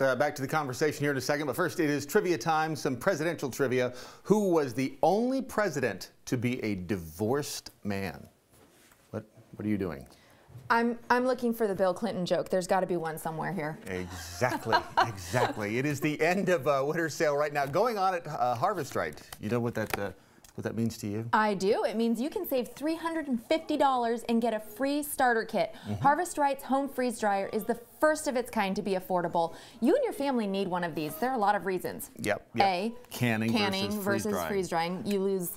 Uh, back to the conversation here in a second, but first it is trivia time, some presidential trivia. Who was the only president to be a divorced man? What, what are you doing? I'm I'm looking for the Bill Clinton joke. There's got to be one somewhere here. Exactly, exactly. It is the end of uh, winter sale right now, going on at uh, Harvest Right. You know what that uh, what that means to you? I do. It means you can save $350 and get a free starter kit. Mm-hmm. Harvest Right's home freeze dryer is the first of its kind to be affordable. You and your family need one of these. There are a lot of reasons. Yep, yep. A, Canning versus freeze-drying. freeze drying. You lose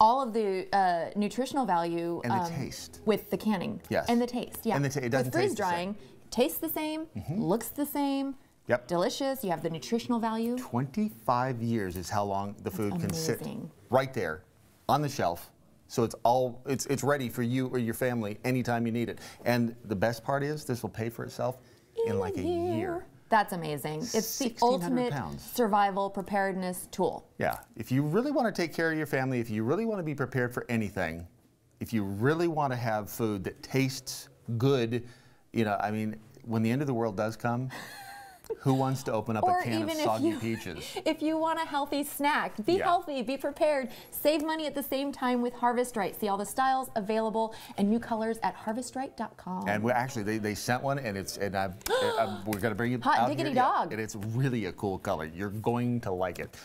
all of the uh, nutritional value um, And the taste. with the canning. Yes. And the taste. Yeah. And the ta- it doesn't with taste freeze the same. drying, tastes the same, looks the same. Yep. Delicious. You have the nutritional value. 25 years is how long the food can sit right there on the shelf. So it's all it's it's ready for you or your family anytime you need it. And the best part is this will pay for itself in like a year. That's amazing. It's the ultimate pounds. survival preparedness tool. Yeah. If you really want to take care of your family, if you really want to be prepared for anything, if you really want to have food that tastes good, you know, I mean, when the end of the world does come, who wants to open up Or a can of soggy you, peaches? if you want a healthy snack, be Yeah. healthy, be prepared, save money at the same time with Harvest Right. See all the styles available and new colors at harvestright.com. And we actually, they, they sent one, and it's and I've, i uh, we're gonna bring it Hot out diggity here, yeah, dog. and it's really a cool color. You're going to like it.